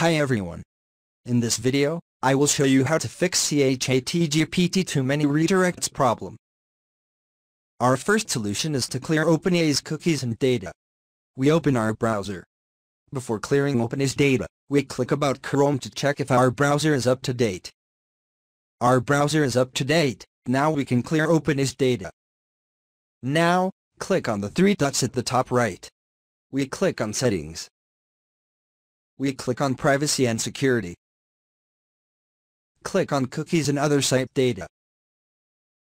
Hi everyone. In this video, I will show you how to fix ChatGPT too many redirects problem. Our first solution is to clear OpenAI's cookies and data. We open our browser. Before clearing OpenAI's data, we click About Chrome to check if our browser is up to date. Our browser is up to date, now we can clear OpenAI's data. Now, click on the three dots at the top right. We click on Settings. We click on Privacy and Security. Click on Cookies and other site data.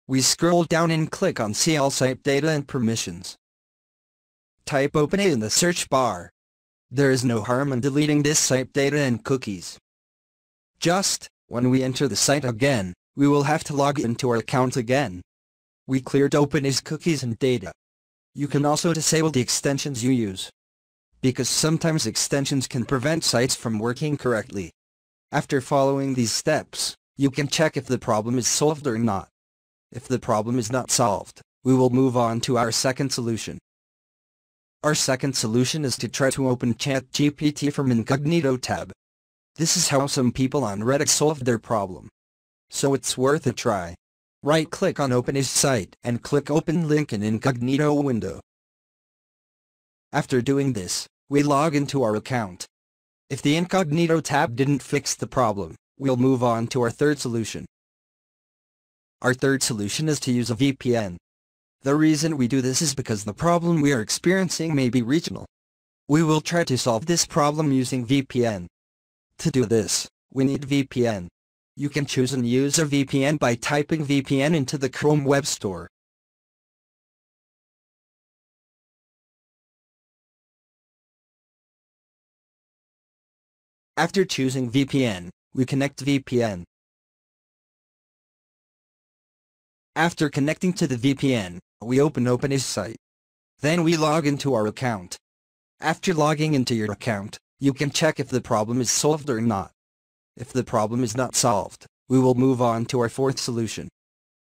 We scroll down and click on See all site data and permissions. Type OpenAI in the search bar. There is no harm in deleting this site data and cookies. Just, when we enter the site again, we will have to log into our account again. We cleared OpenAI's cookies and data. You can also disable the extensions you use. Because sometimes extensions can prevent sites from working correctly. After following these steps, you can check if the problem is solved or not. If the problem is not solved, we will move on to our second solution. Our second solution is to try to open ChatGPT from Incognito tab. This is how some people on Reddit solved their problem. So it's worth a try. Right-click on OpenAI's site and click Open Link in Incognito window. After doing this, we log into our account. If the Incognito tab didn't fix the problem, we'll move on to our third solution. Our third solution is to use a VPN. The reason we do this is because the problem we are experiencing may be regional. We will try to solve this problem using VPN. To do this, we need VPN. You can choose and use a VPN by typing VPN into the Chrome Web Store. After choosing VPN, we connect VPN. After connecting to the VPN, we open OpenAI's site. Then we log into our account. After logging into your account, you can check if the problem is solved or not. If the problem is not solved, we will move on to our fourth solution.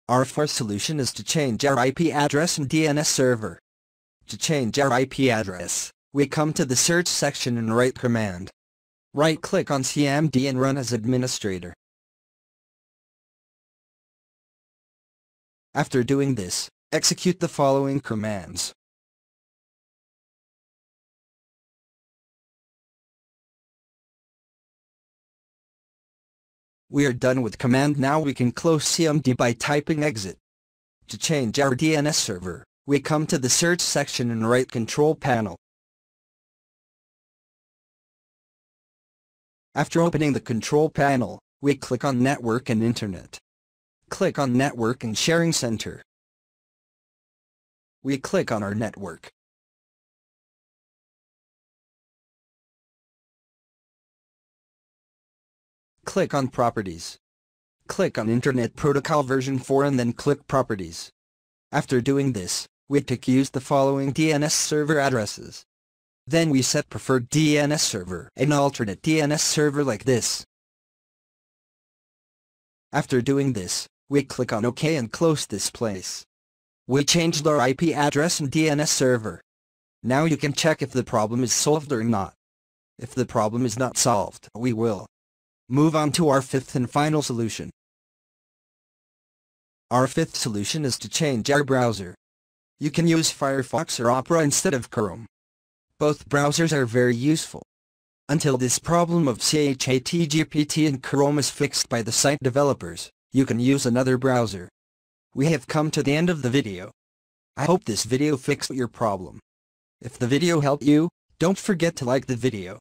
Our fourth solution is to change our IP address and DNS server. To change our IP address, we come to the search section and write command. Right-click on CMD and run as administrator. After doing this, execute the following commands. We are done with command now we can close CMD by typing exit. To change our DNS server, we come to the search section and write control panel. After opening the control panel, we click on Network and Internet. Click on Network and Sharing Center. We click on our network. Click on Properties. Click on Internet Protocol version 4 and then click Properties. After doing this, we tick use the following DNS server addresses. Then we set preferred DNS server an alternate DNS server like this. After doing this, we click on OK and close this place. We changed our IP address and DNS server. Now you can check if the problem is solved or not. If the problem is not solved, we will move on to our fifth and final solution. Our fifth solution is to change our browser. You can use Firefox or Opera instead of Chrome. Both browsers are very useful. Until this problem of ChatGPT and Chrome is fixed by the site developers, you can use another browser. We have come to the end of the video. I hope this video fixed your problem. If the video helped you, don't forget to like the video.